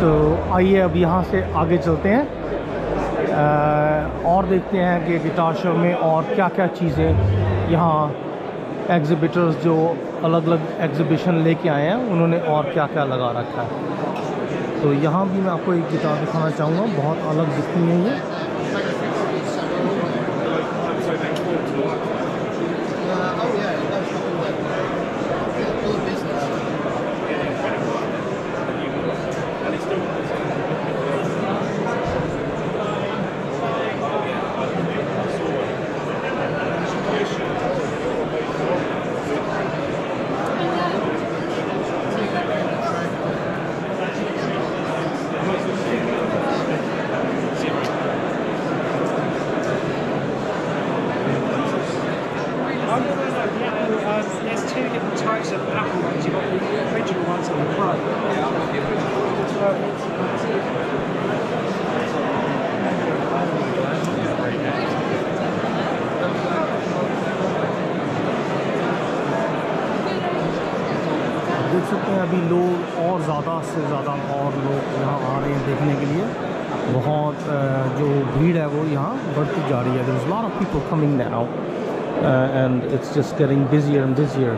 تو آئیے اب یہاں سے آگے چلتے ہیں۔ اور دیکھتے ہیں کہ گٹار شو میں اور کیا کیا چیزیں یہاں ایگزیبیٹرز جو الگ الگ ایگزیبیشن لے کے آئے ہیں، انہوں نے اور کیا کیا لگا رکھا ہے۔ تو یہاں بھی میں آپ کو ایک گٹار دکھانا چاہوں گا، بہت الگ دکھتی ہیں یہ دیکھ سکتے ہیں ابھی لوگ اور زیادہ سے زیادہ اور لوگ یہاں آ رہے ہیں دیکھنے کے لیے۔ بہت جو بھیڑ ہے وہ یہاں بڑھتی جا رہی ہے۔ There is lot of people coming now and it's just getting busier and busier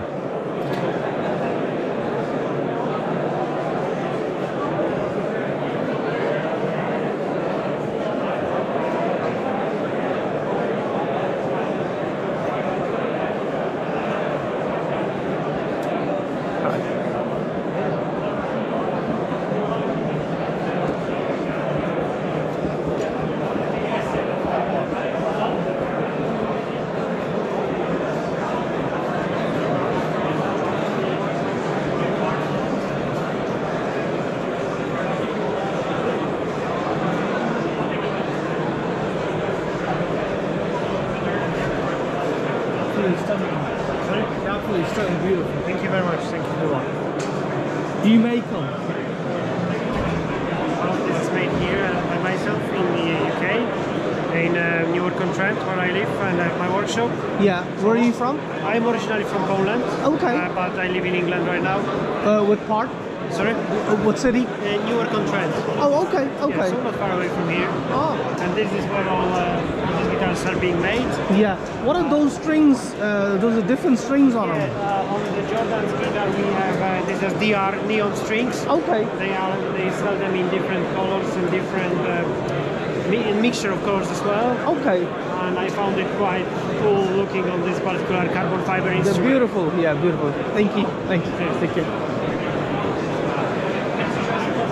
uh, Newark-on-Trent, where I live, and have my workshop. Yeah. Where are you from? I'm originally from Poland, Okay. uh, but I live in England right now. Uh, what part? Sorry? Uh, what city? Uh, Newark-on-Trent. Oh, okay, Yeah, okay. so not far away from here. Oh, And this is where all uh, these guitars are being made. yeah. What are those strings? Uh, those are different strings on Yeah, them. uh, on the Jordan's guitar we have uh, this is DR neon strings. Okay. They are they sell them in different colors and different uh, mi mixture of colors as well. Okay. And I found it quite cool looking on this particular carbon fiber instrument. They're beautiful, yeah, beautiful. Thank you, thank you. Yes. Take care.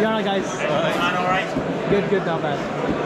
Yeah, guys. Uh, I'm alright. Good, good, not bad.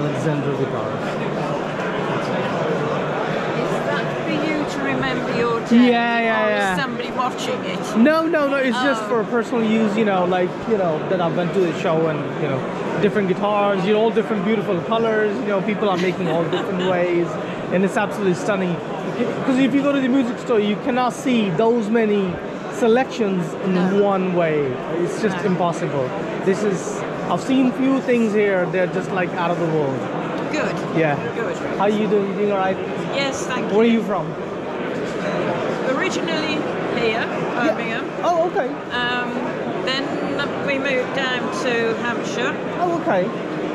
Alexander guitars. Yeah, yeah, yeah. somebody watching it? No, no, no. It's oh. just for personal use. You know, like you know that I went to the show and you know different guitars. You know, all different beautiful colors. You know, people are making all different ways, and it's absolutely stunning. Because if you go to the music store, you cannot see those many selections in no. one way. It's just no. impossible. This is I've seen few things here. They're just like out of the world. Good. Yeah. Good. How are you doing? You doing all right? Yes, thank you. Where are you from? Originally here, Birmingham. Yeah. Oh, okay. Um, then we moved down to Hampshire. Oh, okay.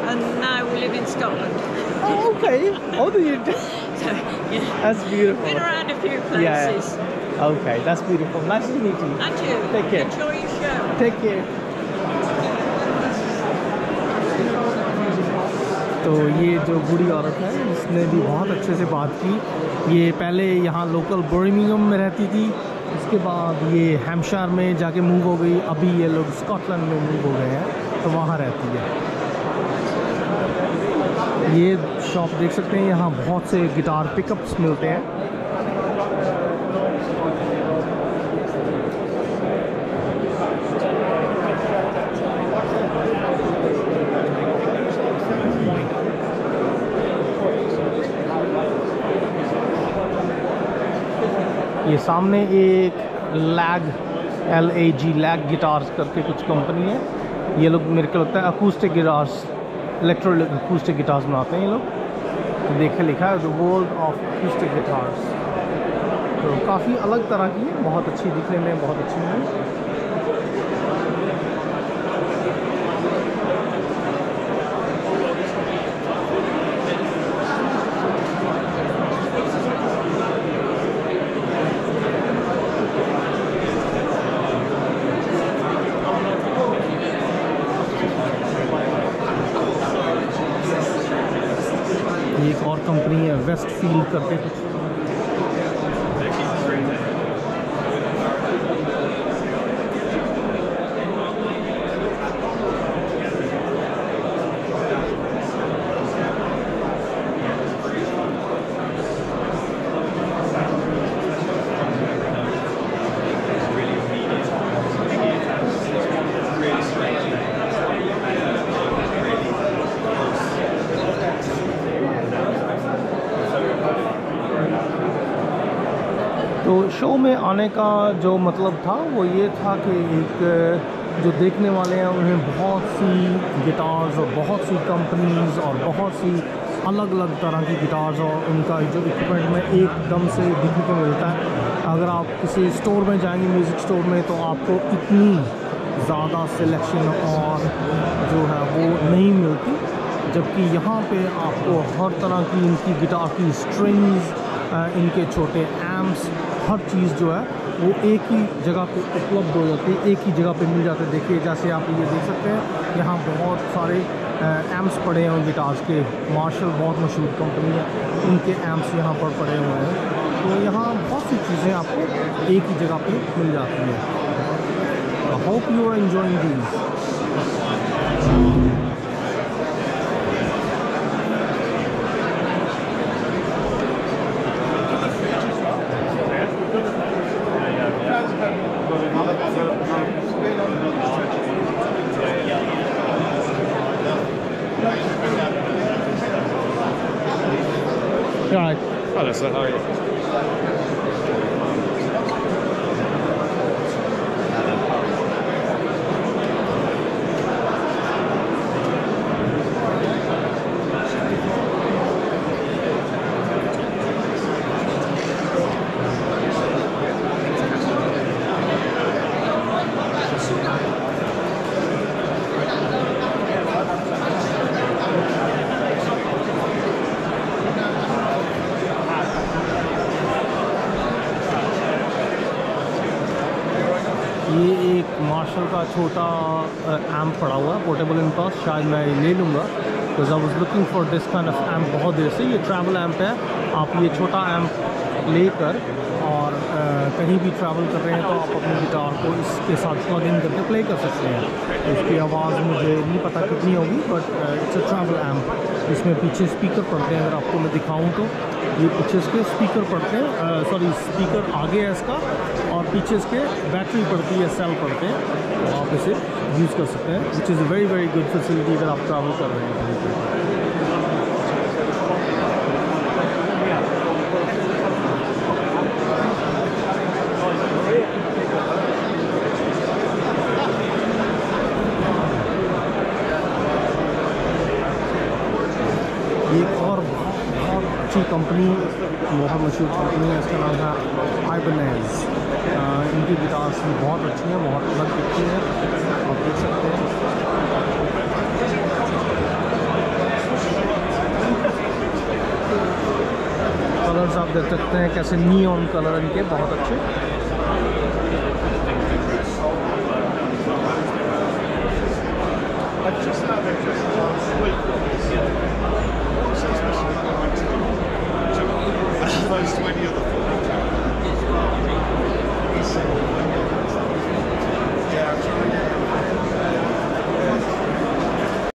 And now we live in Scotland. Oh, okay. How do you do? That's beautiful. Been around a few places. Yeah. Okay, that's beautiful. Nice to meet you. And you. Take care. Enjoy your show. Take care. تو یہ جو بوڑھی عورت ہے، اس نے بھی بہت اچھے سے بات کی۔ یہ پہلے یہاں لوکل برمنگم میں رہتی تھی، اس کے بعد یہ ہیمشار میں جا کے موو ہو گئی۔ ابھی یہ لوگ اسکاٹ لینڈ میں موو ہو گئے ہیں، تو وہاں رہتی ہے۔ یہ شاپ دیکھ سکتے ہیں، یہاں بہت سے گٹار پک اپس ملتے ہیں۔ یہ سامنے ایک LAG L A G LAG guitars کر کے کچھ کمپنی ہے یہ لوگ میرے کو لگتا ہے acoustic guitars electro acoustic guitars بناتے ہیں یہ لوگ۔ دیکھے لکھا ہے the world of acoustic guitars تو کافی الگ طرح کی ہے بہت اچھی دکھنے میں، بہت اچھی ہے یہ ایک اور کمپنی ہے ویسٹ فیلڈ کر کے کچھ تو شو میں آنے کا جو مطلب تھا وہ یہ تھا کہ ایک جو دیکھنے والے ہیں، انہیں بہت سی گٹارز اور بہت سی کمپنیز اور بہت سی الگ الگ طرح کی گٹارز اور ان کا جو اکوپمنٹ میں ایک دم سے دیکھنے کو ملتا ہے۔ اگر آپ کسی اسٹور میں جائیں گے میوزک اسٹور میں، تو آپ کو اتنی زیادہ سلیکشن اور جو ہے وہ نہیں ملتی، جبکہ یہاں پہ آپ کو ہر طرح کی ان کی گٹار کی اسٹرنگز ان کے چھوٹے ایمپس ہر چیز جو ہے، وہ ایک ہی جگہ پہ اپلبدھ ہو جاتی ہے، ایک ہی جگہ پہ مل جاتے دیکھیے، جیسے آپ یہ دیکھ سکتے ہیں، یہاں بہت سارے ایمپس پڑے ہیں گٹارز کے۔ مارشل بہت مشہور کمپنی ہے، ان کے ایمپس یہاں پر پڑے ہوئے ہیں۔ تو یہاں بہت سی چیزیں آپ کو ایک ہی جگہ پہ مل جاتی ہیں۔ Hope you are enjoying these Is that how you? یہ ایک مارشل کا چھوٹا ایمپ پڑا ہوا ہے پورٹیبل ان پاس شاید میں یہ لے لوں گا۔ Because I was looking for this kind of amp بہت دیر سے۔ یہ ٹریول ایمپ ہے۔ آپ یہ چھوٹا ایمپ لے کر اور کہیں بھی ٹریول کر رہے ہیں تو آپ اپنی گٹار کو اس کے ساتھ پلگ ان کر کے پلے کر سکتے ہیں۔ اس کی آواز مجھے نہیں پتہ کتنی ہوگی but it's a travel amp اس میں پیچھے اسپیکر پڑتے ہیں۔ اگر آپ کو میں دکھاؤں تو۔ یہ پیچھے اس کے اسپیکر پڑتے ہیں سوری اسپیکر آگے ہے اس کا اور پیچھے اس کے بیٹری پڑتی ہے سیل پڑتے ہیں آپ اسے یوز کر سکتے ہیں which is a very very good facility اگر آپ ٹریول کر رہے ہیں۔ کمپنی بہت مشہور کمپنی ہے اس کا نام ہے ہائبنیز ان کی گٹارس بہت اچھی ہیں، بہت الگ دکھتی ہیں، آپ دیکھ سکتے ہیں۔ کلرز آپ دیکھ سکتے ہیں کیسے نی آن کلر ان کے، بہت اچھے۔